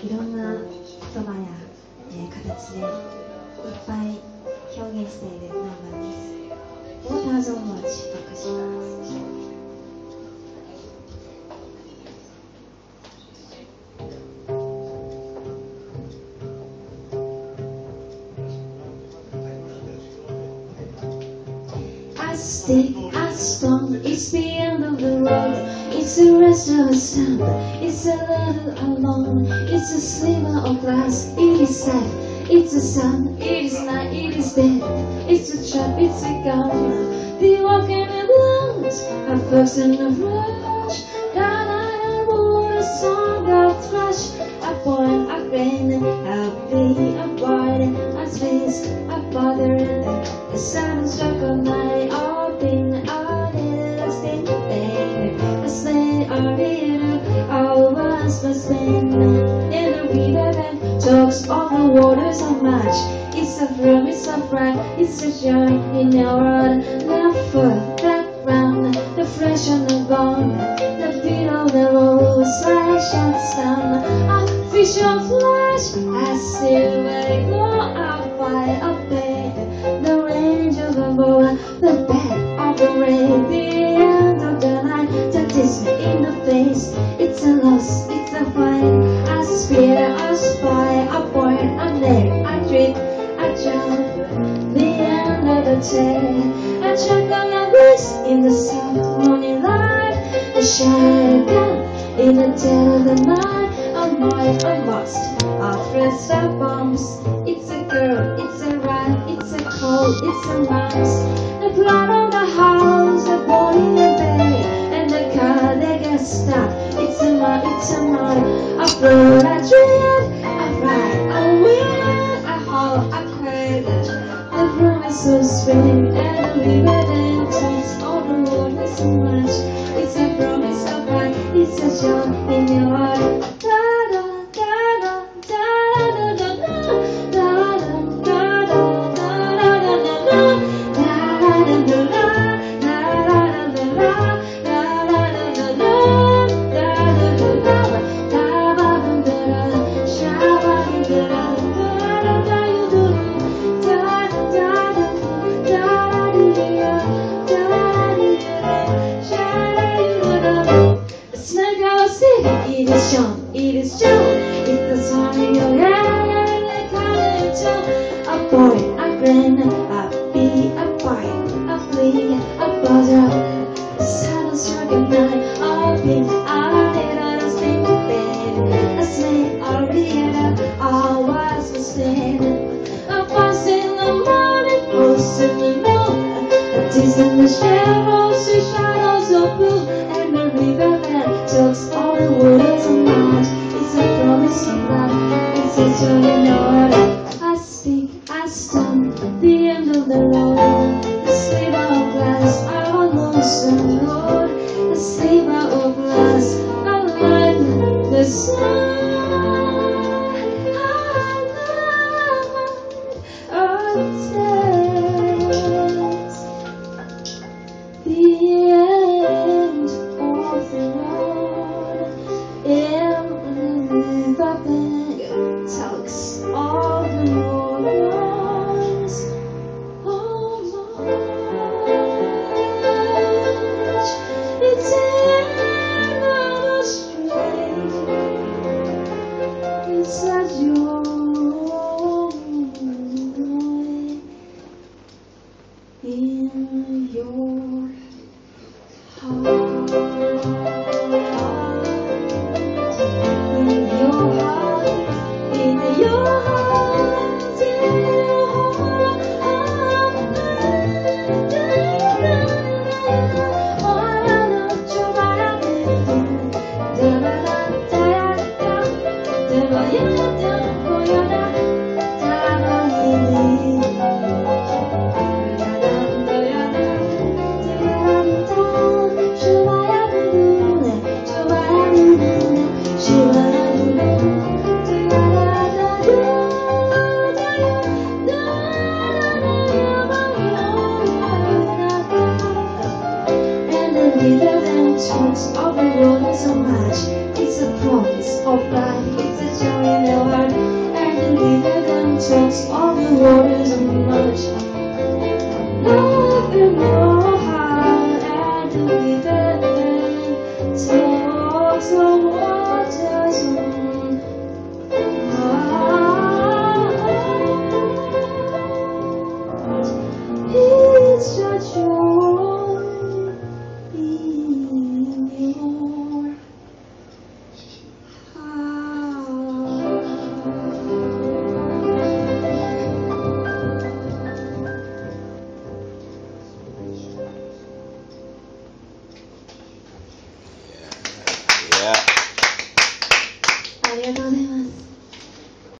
いろんな言葉や、えー形でいっぱい表現しているナンバーです。ウォータ I stick, I stone, it's the end of the road. It's the rest of the sun, it's a little alone. It's a sliver of glass, it is sad. It's the sun, it is night, it is dead. It's a trap, it's a gun. The walking in lungs, a first in a The sun is on my orbit, all is lost in the day. A slain orbiter, all was my slain man. In the river talks of the waters so much. It's a room, it's a pride, it's a joy in our world. The foot, the ground, the flesh on the bone, the beat on the wall, slash and sound. A fish of flesh, I see where go up by a bed. It's a loss, it's a fight. I spear, I spy, a point, a nail, a trick, a jump. The end of the tale. I check on your wrist in the soft morning light. I A shotgun in the dead of the night. i A mind, a must. A fresh of bombs. It's a girl, it's a ride, it's a cold, it's a mouse. The blood on the house, the boy in the bed, and the car they get stuck. It's a mud, it's a mud. A float, a dream, a ride, a win, a haul, a cradle. The room is so sweet, and the river then turns all the water so much. It's a promise of life, it's a joy in your heart. Sick it is shown, it is true. It's the song in your head and the color too. A boy, a grin, a bee, a bite, a flea, a buzzer. Saddle struck at night, all pink, all lit on a sting bed. A sleigh, a reader, all was the same. A bus in the morning, post in the noon. A tease in the shadows, Oh, I speak, I stand the end of the road. The sliver of glass, I want lonesome road. The sliver of glass, I like the. Oh. with the of the world so much. It's a promise of life, it's a joy in and the dimensions of the world and so much.